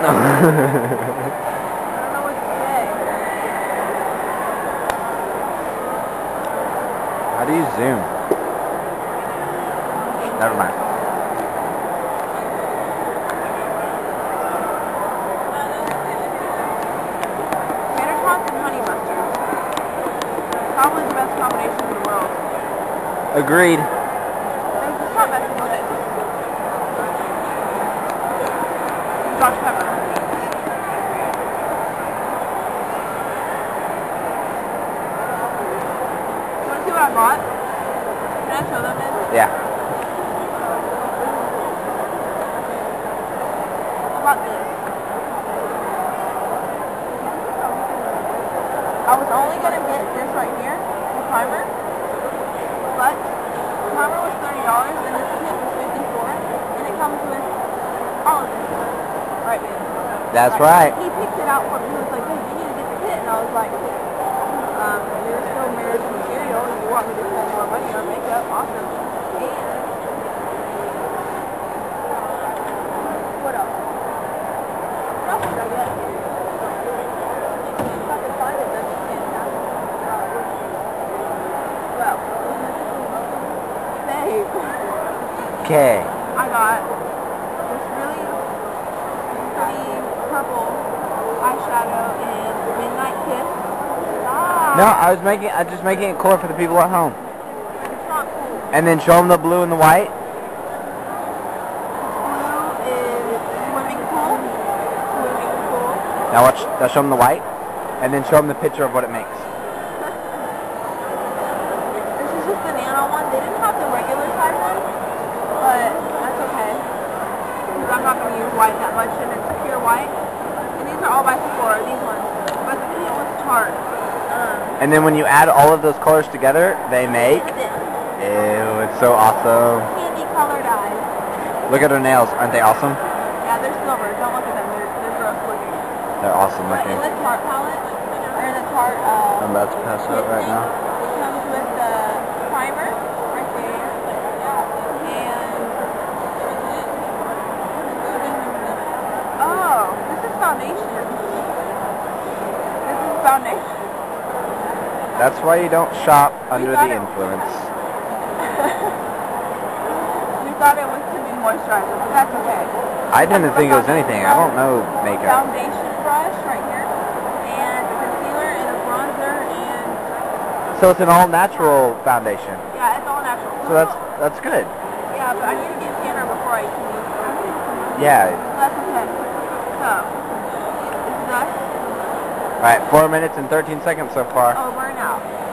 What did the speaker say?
No. I don't know what to say. How do you zoom? Never mind. Tater tots and honey mustard. Probably the best combination in the world. Agreed. And It's not messing with it. Dr. Pepper. Want to see what I bought? Can I show them this? Yeah. I bought this. I was only going to get this right here, the primer, but the primer was $30 and this kit was 54 and it comes with all of this. Right, man. That's right. He picked it out for me. He was like, hey, you need to get the kit. And I was like, um, you're still married to material. You want me to spend more money on makeup? Awesome. And what else? What else did I get? If I it, that'd be fantastic. Well, babe, Okay. I got purple eyeshadow in Midnight Kiss. Stop. No, I was making. I just making it cooler for the people at home. It's not cool. And then show them the blue and the white. Blue is swimming pool. Swimming pool. Now watch. Now show them the white, and then show them the picture of what it makes. This is just the nano one. They didn't have the regular type one, but that's okay. Because I'm not going to use white that much, and white. And these are all by Sephora, these ones. But the kit was Tarte. Um, And then when you add all of those colors together, they make. this. Ew, it's so awesome. Candy colored eyes. Look at her nails. Aren't they awesome? Yeah, they're silver. Don't look at them. They're, they're gross looking. They're awesome looking. in the Tarte palette, or in the Tarte, uh, I'm about to pass out right now. It comes with the primer right there. And oh, this is foundation. This is foundation. That's why you don't shop under the influence. we thought it was to be moisturizer, but that's okay. I didn't think it was anything. I don't know makeup. Foundation brush right here, and a concealer and a bronzer, and So it's an all natural foundation. yeah, it's all natural. So that's that's good. yeah, but I need to get tanner before I can use it. Yeah. That's okay. So, this is us All right, four minutes and 13 seconds so far. Oh, and out.